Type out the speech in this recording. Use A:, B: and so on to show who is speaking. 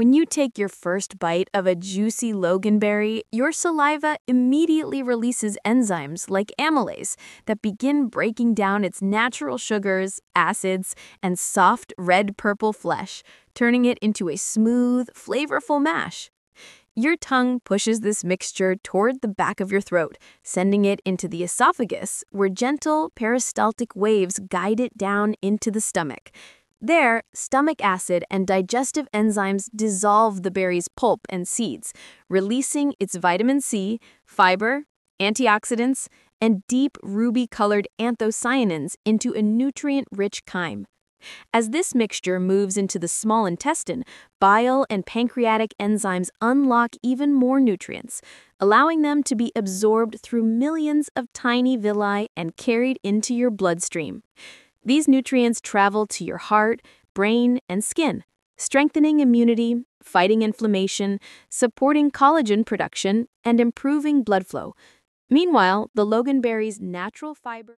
A: When you take your first bite of a juicy loganberry, your saliva immediately releases enzymes like amylase that begin breaking down its natural sugars, acids, and soft red-purple flesh, turning it into a smooth, flavorful mash. Your tongue pushes this mixture toward the back of your throat, sending it into the esophagus, where gentle peristaltic waves guide it down into the stomach. There, stomach acid and digestive enzymes dissolve the berry's pulp and seeds, releasing its vitamin C, fiber, antioxidants, and deep ruby-colored anthocyanins into a nutrient-rich chyme. As this mixture moves into the small intestine, bile and pancreatic enzymes unlock even more nutrients, allowing them to be absorbed through millions of tiny villi and carried into your bloodstream. These nutrients travel to your heart, brain, and skin, strengthening immunity, fighting inflammation, supporting collagen production, and improving blood flow. Meanwhile, the loganberry's natural fiber